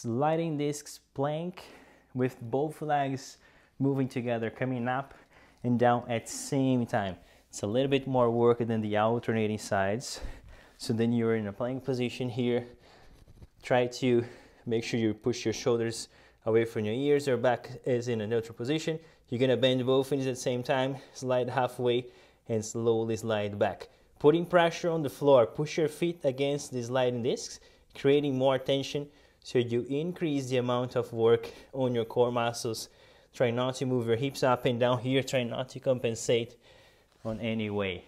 sliding discs plank with both legs moving together, coming up and down at the same time. It's a little bit more work than the alternating sides. So then you're in a plank position here. Try to make sure you push your shoulders away from your ears. Your back is in a neutral position. You're gonna bend both knees at the same time, slide halfway and slowly slide back. Putting pressure on the floor, push your feet against the sliding discs, creating more tension so you increase the amount of work on your core muscles. Try not to move your hips up and down here. Try not to compensate on any way.